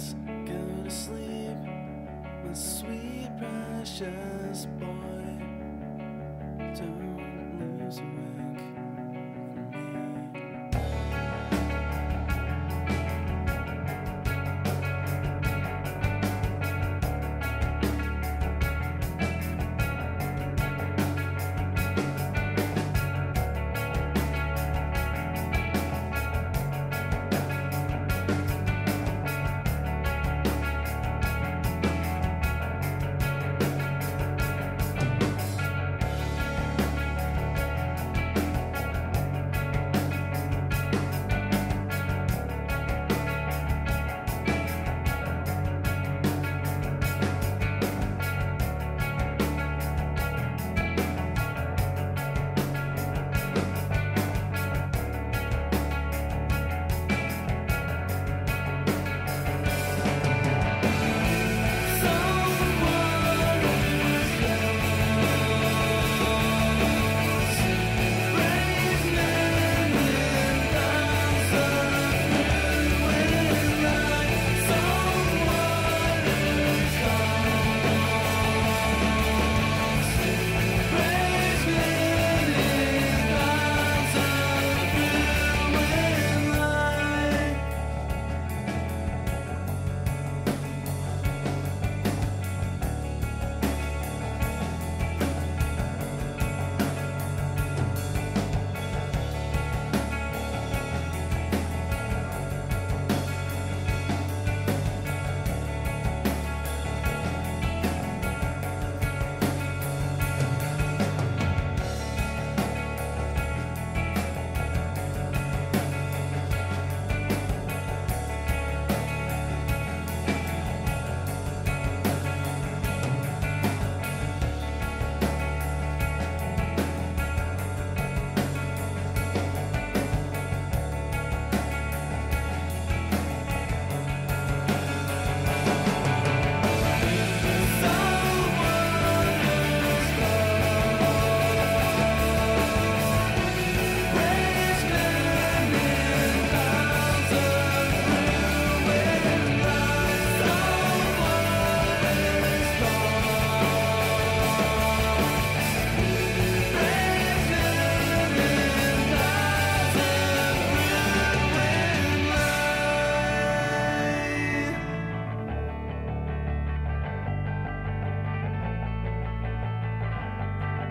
eyes, go to sleep, my sweet precious boy. Don't